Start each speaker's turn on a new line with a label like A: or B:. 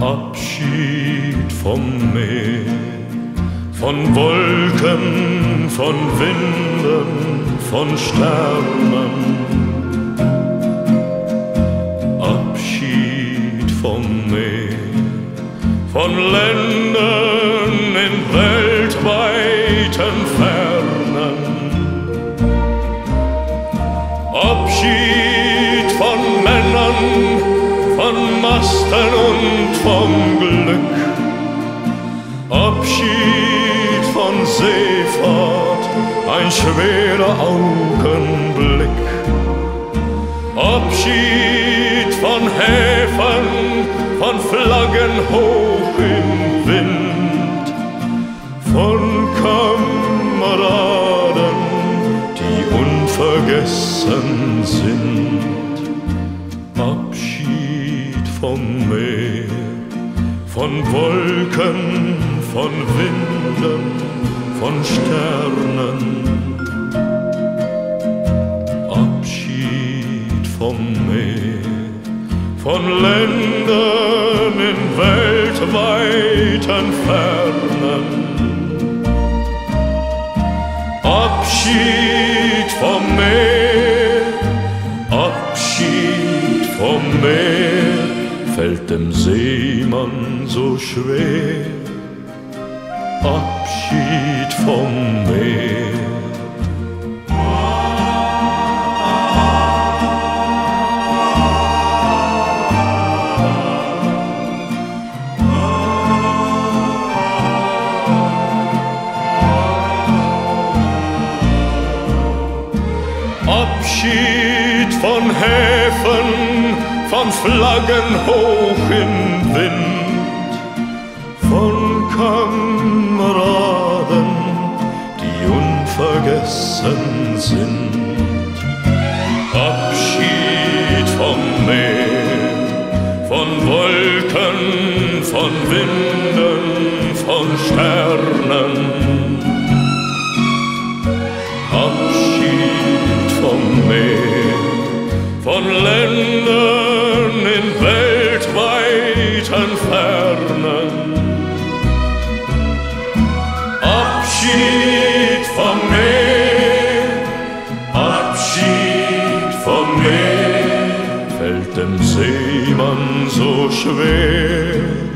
A: Abschied vom Meer, von Wolken, von Winden, von Sternen. Abschied vom Meer, von Ländern in weltweiten Fernen. Abschied von Männern, von Masten und vom Glück. Abschied von Seefahrt, ein schwerer Augenblick. Abschied von Häfen, von Flaggen hoch im Wind, von Kameraden, die unvergessen sind. Abschied vom Meer, von Wolken, von Winden, von Sternen. Abschied vom Meer, von Ländern in weltweiten Fernen. Abschied vom Meer, Abschied vom Meer, fällt dem Seemann so schwer. Abschied vom Meer. Abschied von von Flaggen hoch im Wind, von Kameraden, die unvergessen sind. Abschied vom Meer, von Wolken, von Winden, von Sternen. Abschied vom Meer, von Ländern Fernen. Abschied vom Meer, Abschied vom Meer, fällt dem Seemann so schwer.